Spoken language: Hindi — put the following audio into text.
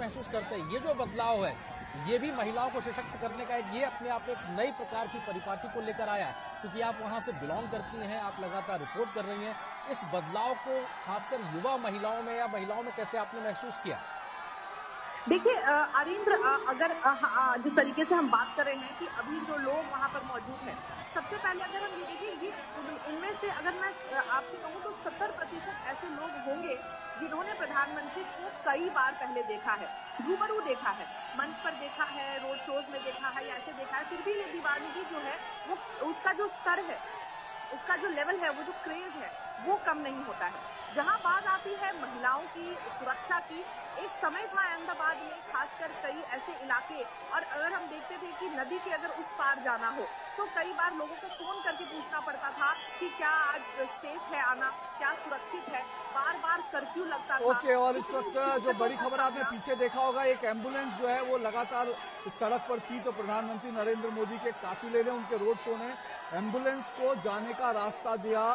महसूस करते हैं। ये जो बदलाव है, ये भी महिलाओं को सशक्त करने का है। ये अपने आप एक नई प्रकार की परिपाटी को लेकर आया है, क्योंकि आप वहाँ से बिलोंग करती हैं, आप लगातार रिपोर्ट कर रही हैं। इस बदलाव को खासकर युवा महिलाओं में या महिलाओं में कैसे आपने महसूस किया? देखिए अरिंद्र अगर जिस तरीके से हम बात कर रहे हैं कि अभी जो लोग वहाँ पर मौजूद हैं, सबसे पहले अगर हम देखिए ये इनमें से अगर मैं आपसे कहूँ तो सत्तर प्रतिशत ऐसे लोग होंगे जिन्होंने प्रधानमंत्री को कई बार पहले देखा है, रूबरू देखा है, मंच पर देखा है, रोड शोज़ में देखा है या ऐसे देखा है, फिर भी ये दीवानगी जो है, वो, उसका जो स्तर है, उसका जो लेवल है, वो जो क्रेज है वो कम नहीं होता है। जहाँ बात आती है महिलाओं की सुरक्षा की एक समय था अहमदाबाद में खासकर कई ऐसे इलाके और अगर हम देखते थे कि नदी के अगर उस पार जाना हो तो कई बार लोगों को फ़ोन करके पूछना पड़ता था कि क्या आज सेफ़ है आना क्या सुरक्षित है। बार बार कर्फ्यू लगता था। ओके और इस वक्त जो बड़ी खबर आपने पीछे देखा होगा एक एंबुलेंस जो है वो लगातार सड़क पर थी तो प्रधानमंत्री नरेंद्र मोदी के काफिले ने उनके रोड शो ने एंबुलेंस को जाने का रास्ता दिया।